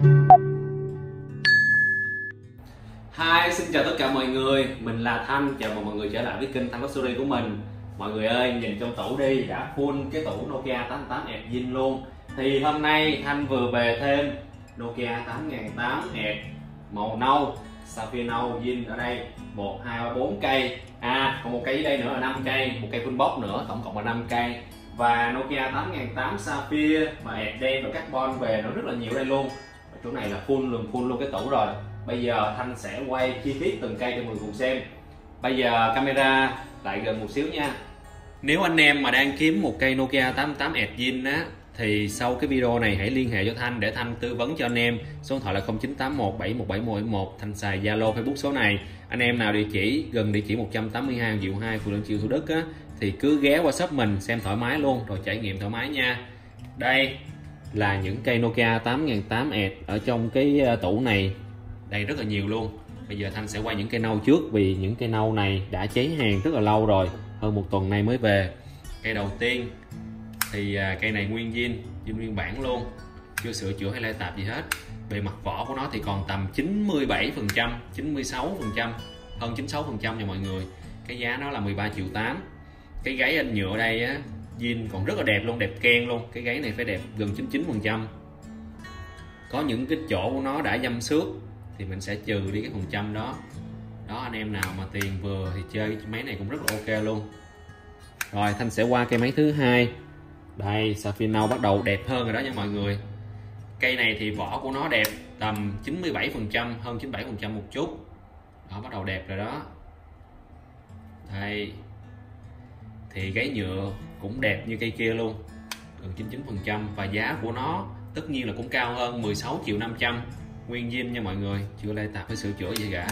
Hi, xin chào tất cả mọi người. Mình là Thanh, chào mừng mọi người trở lại với kênh Thanh Luxury của mình. Mọi người ơi, nhìn trong tủ đi, đã full cái tủ Nokia 88 Edge zin luôn. Thì hôm nay Thanh vừa về thêm Nokia 8008 Edge màu nâu Sapphire nâu zin ở đây. 1, 2, 3, 4 cây. À, còn một cây dưới đây nữa là 5 cây. Một cây full box nữa, tổng cộng là 5 cây. Và Nokia 8008 Sapphire và Edge đen và carbon về nó rất là nhiều đây luôn chỗ này là full luôn full luôn cái tủ rồi. Bây giờ thanh sẽ quay chi tiết từng cây cho mọi người cùng xem. Bây giờ camera lại gần một xíu nha. Nếu anh em mà đang kiếm một cây Nokia 88 Edge á, thì sau cái video này hãy liên hệ cho Thanh để Thanh tư vấn cho anh em. Số điện thoại là 0981 717111 Thanh xài Zalo, Facebook số này. Anh em nào địa chỉ, gần địa chỉ 182 Diệu 2 phường Liên Chiêu Thủ Đức á, thì cứ ghé qua shop mình xem thoải mái luôn, rồi trải nghiệm thoải mái nha. Đây là những cây Nokia 8008 Edge ở trong cái ờ, tủ này. Đây rất là nhiều luôn. Bây giờ Thanh sẽ quay những cây nâu trước vì những cây nâu này đã cháy hàng rất là lâu rồi. Hơn một tuần nay mới về. Cây đầu tiên thì à, cây này nguyên zin zin nguyên bản luôn. Chưa sửa chữa hay lai tạp gì hết. Bề mặt vỏ của nó thì còn tầm 97 phần trăm 96 phần trăm, hơn 96 phần trăm nha mọi người. Cái giá nó là 13 triệu 8 cái gáy anh nhựa đây á zin còn rất là đẹp luôn, đẹp ken luôn. Cái gáy này phải đẹp gần 99 phần trăm. Có những cái chỗ của nó đã dâm xước thì mình sẽ trừ đi cái phần trăm đó. Đó, anh em nào mà tiền vừa thì chơi cái máy này cũng rất là ok luôn. Rồi, thanh sẽ qua cây máy thứ hai. Đây, Safino bắt đầu đẹp hơn rồi đó nha mọi người. Cây này thì vỏ của nó đẹp tầm 97 phần trăm, hơn 97 phần trăm một chút. Đó bắt đầu đẹp rồi đó. Đây thì gáy nhựa cũng đẹp như cây kia luôn, gần 99% và giá của nó tất nhiên là cũng cao hơn 16 triệu 500 nguyên zin nha mọi người, chưa lai tạp phải sửa chữa gì cả.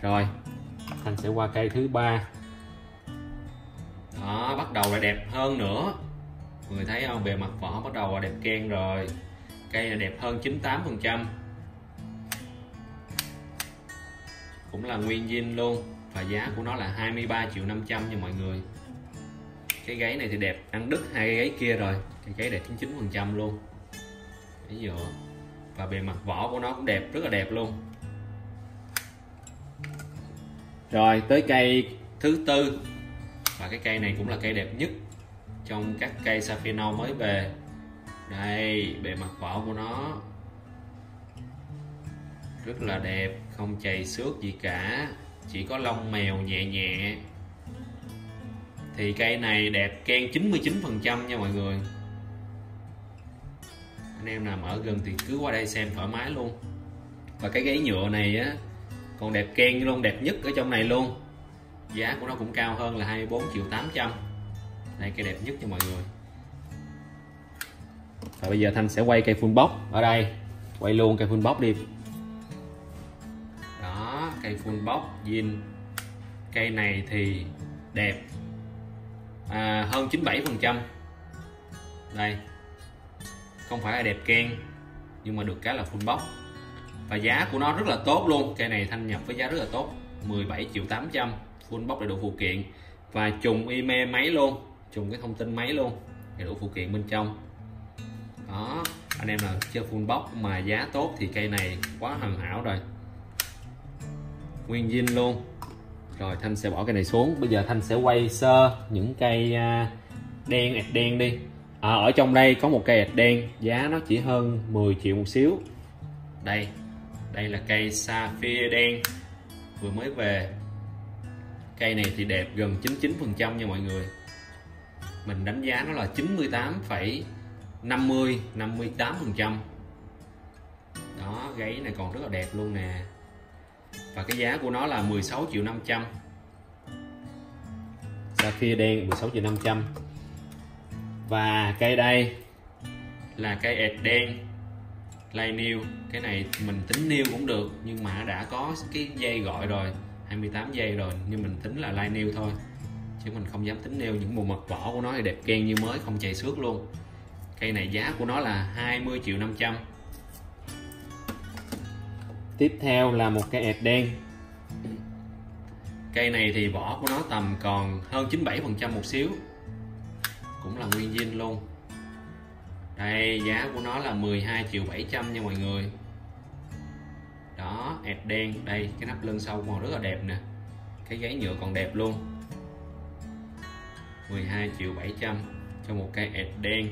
Rồi thành sẽ qua cây thứ ba. Đó, bắt đầu là đẹp hơn nữa. Mọi người thấy không? Bề mặt vỏ bắt đầu là đẹp ken rồi. Cây là đẹp hơn 98 phần trăm. Cũng là nguyên zin luôn và giá của nó là 23 triệu 500 nha mọi người. Cái gáy này thì đẹp, ăn đứt hai cái gáy kia rồi. Cái gáy đẹp 99 phần trăm luôn. Ví dụ và bề mặt vỏ của nó cũng đẹp, rất là đẹp luôn. Rồi, tới cây thứ tư. Và cái cây này cũng là cây đẹp nhất trong các cây Safino mới về. Đây, bề mặt vỏ của nó rất là đẹp, không chày xước gì cả chỉ có lông mèo nhẹ nhẹ. Thì cây này đẹp ken 99% nha mọi người. Anh em nào ở gần thì cứ qua đây xem thoải mái luôn. Và cái gáy nhựa này á, còn đẹp ken luôn đẹp nhất ở trong này luôn. Giá của nó cũng cao hơn là 24 triệu 800 đây, cây đẹp nhất cho mọi người. Và bây giờ Thanh sẽ quay cây full box ở đây. Quay luôn cây full box đi cây full box zin. Cây này thì đẹp. À, hơn 97 phần trăm. Đây. Không phải là đẹp ken nhưng mà được cái là full box và giá của nó rất là tốt luôn. Cây này thanh nhập với giá rất là tốt. 17 triệu 800 full box đầy đủ phụ kiện. Và trùng email máy luôn. Trùng cái thông tin máy luôn. Đầy đủ phụ kiện bên trong. Đó. Anh em là chơi full box mà giá tốt thì cây này quá hoàn hảo rồi nguyên zin luôn. Rồi thanh sẽ bỏ cây này xuống. Bây giờ thanh sẽ quay sơ những cây à, đen ẹt đen đi. À, ở trong đây có một cây ẹt đen giá nó chỉ hơn 10 triệu một xíu. Đây đây là cây sapphire đen. Vừa mới về. Cây này thì đẹp gần 99 phần trăm nha mọi người. Mình đánh giá nó là 98, 50 58 phần trăm. Đó gáy này còn rất là đẹp luôn nè và cái giá của nó là 16 triệu 500 Sapphire đen 16 triệu 500 và cây đây là cây ẹt đen lay new cái này mình tính new cũng được, nhưng mà đã có cái dây gọi rồi 28 giây rồi, nhưng mình tính là lay new thôi. Chứ mình không dám tính nêu những mùa mặt vỏ của nó thì đẹp ken như mới, không chạy xước luôn. Cây này giá của nó là 20 triệu 500 tiếp theo là một cây ẹt đen. Cây này thì vỏ của nó tầm còn hơn 97 phần trăm một xíu. Cũng là nguyên zin luôn. Đây giá của nó là 12 triệu 700 nha mọi người. Đó ẹt đen. Đây cái nắp lưng sau màu rất là đẹp nè. Cái gáy nhựa còn đẹp luôn. 12 triệu 700 cho một cây ẹt đen.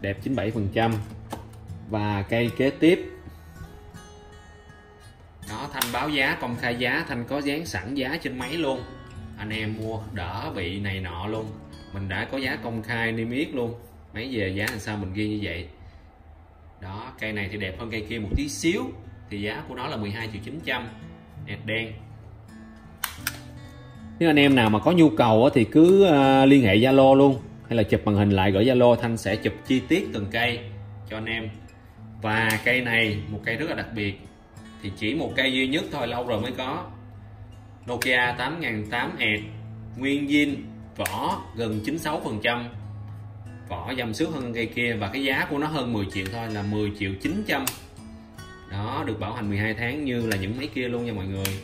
Đẹp 97 phần trăm. Và cây kế tiếp báo giá, công khai giá, thanh có dán sẵn giá trên máy luôn. Anh em mua, đỡ bị này nọ luôn. Mình đã có giá công khai niêm yết luôn. Máy về giá làm sao mình ghi như vậy? Đó, cây này thì đẹp hơn cây kia một tí xíu. Thì giá của nó là 12 triệu 900 đẹp đen. Nếu anh em nào mà có nhu cầu thì cứ à, liên hệ Zalo luôn, hay là chụp màn hình lại gửi Zalo, Thanh sẽ chụp chi tiết từng cây cho anh em. Và cây này, một cây rất là đặc biệt thì chỉ một cây duy nhất thôi, lâu rồi mới có. Nokia 8008 ẹt, nguyên zin, vỏ gần 96 phần trăm. Vỏ dầm xước hơn cây kia và cái giá của nó hơn 10 triệu thôi, là 10 triệu 900 đó, được bảo hành 12 tháng như là những máy kia luôn nha mọi người.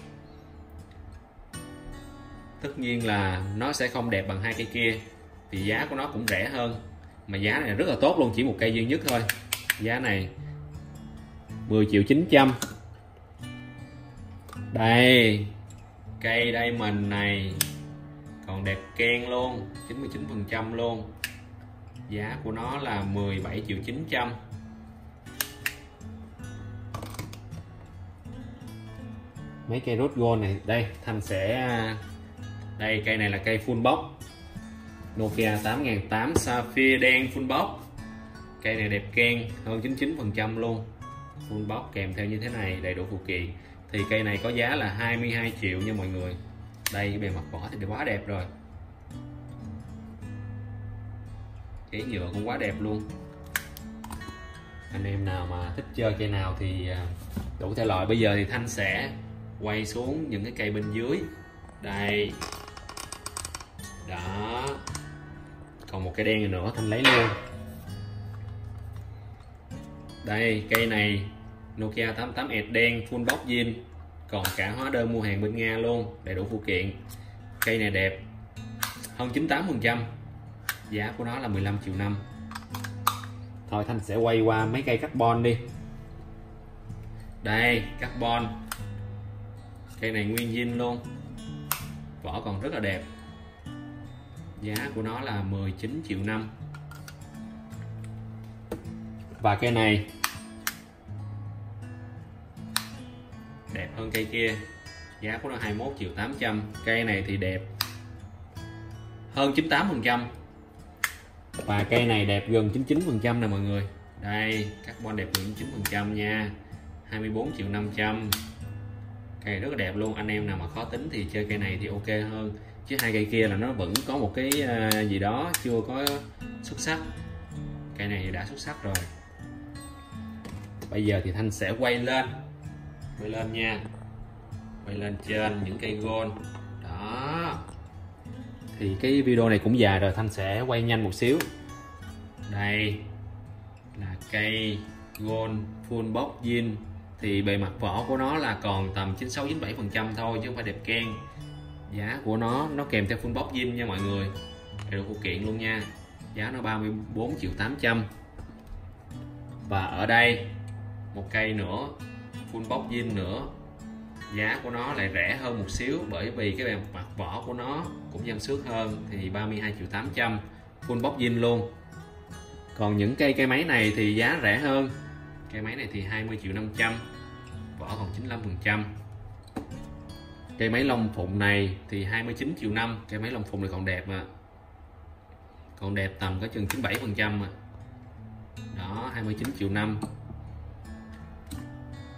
Tất nhiên là nó sẽ không đẹp bằng hai cây kia thì giá của nó cũng rẻ hơn. Mà giá này rất là tốt luôn, chỉ một cây duy nhất thôi. Giá này 10 triệu 900 đây, cây đây mình này. Còn đẹp ken luôn 99 phần trăm luôn. Giá của nó là 17 triệu 900 mấy cây rốt gold này, đây Thành sẽ, đây, cây này là cây full box. Nokia 8008 Sapphire đen full box. Cây này đẹp ken, hơn 99 phần trăm luôn. Full box kèm theo như thế này, đầy đủ phụ kiện thì cây này có giá là 22 triệu nha mọi người. Đây bề mặt vỏ thì quá đẹp rồi. Cái nhựa cũng quá đẹp luôn. Anh em nào mà thích chơi cây nào thì à, đủ thể loại. Bây giờ thì thanh sẽ quay xuống những cái cây bên dưới. Đây. Đó. Còn một cây đen nữa, thanh lấy luôn. Đây, cây này Nokia 88 Edge đen, full box zin, còn cả hóa đơn mua hàng bên Nga luôn, đầy đủ phụ kiện. Cây này đẹp, hơn 98 phần trăm, giá của nó là 15 triệu năm. Thôi Thanh sẽ quay qua mấy cây carbon đi. Đây, carbon. Cây này nguyên zin luôn, vỏ còn rất là đẹp. Giá của nó là 19 triệu năm. Và cây này đẹp hơn cây kia. Giá của nó 21 triệu 800 cây này thì đẹp hơn 98 phần trăm. Và cây này đẹp gần 99 phần trăm nè mọi người. Đây, carbon đẹp gần 99 phần trăm nha. 24 triệu 500 cây rất là đẹp luôn. Anh em nào mà khó tính thì chơi cây này thì ok hơn. Chứ hai cây kia là nó vẫn có một cái à, gì đó chưa có xuất sắc. Cây này đã xuất sắc rồi. Bây giờ thì thanh sẽ quay lên quay lên nha. Quay lên trên những cây gôn đó. Thì cái video này cũng dài rồi, thanh sẽ quay nhanh một xíu. Đây là cây gôn full box zin thì bề mặt vỏ của nó là còn tầm 96 97 phần trăm thôi, chứ không phải đẹp ken giá của nó nó kèm theo full box zin nha mọi người. Đầy đủ phụ kiện luôn nha. Giá nó 34 triệu 800 và ở đây, một cây nữa full box zin nữa. Giá của nó lại rẻ hơn một xíu bởi vì cái bề mặt vỏ của nó cũng dăm xước hơn thì 32 triệu 800 full box zin luôn. Còn những cây cây máy này thì giá rẻ hơn. Cây máy này thì 20 triệu 500 vỏ còn 95 phần trăm. Cây máy lông phụng này thì 29 triệu 5 cây máy lông phụng này còn đẹp mà còn đẹp tầm có chừng 97 phần trăm mà đó 29 triệu năm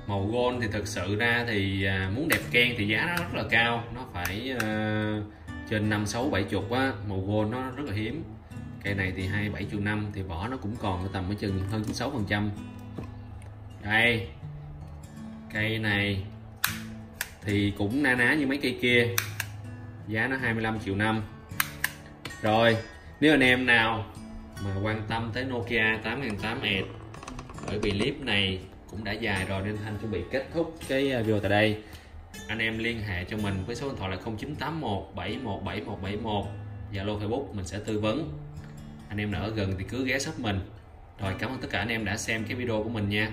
màu gold thì thực sự ra thì à, muốn đẹp ken thì giá nó rất là cao. Nó phải uh, trên năm sáu bảy chục á màu gold nó rất là hiếm. Cây này thì 27 triệu năm thì vỏ nó cũng còn tầm ở chừng hơn 96 phần trăm. Đây cây này thì cũng na ná như mấy cây kia. Giá nó 25 triệu năm. Rồi nếu anh em nào mà quan tâm tới Nokia 8008 Edge bởi vì clip này cũng đã dài rồi nên Thanh chuẩn bị kết thúc cái à, video tại đây. Anh em liên hệ cho mình với số điện thoại là 0981 717171 Zalo, Facebook mình sẽ tư vấn. Anh em nào ở gần thì cứ ghé shop mình. Rồi, cảm ơn tất cả anh em đã xem cái video của mình nha.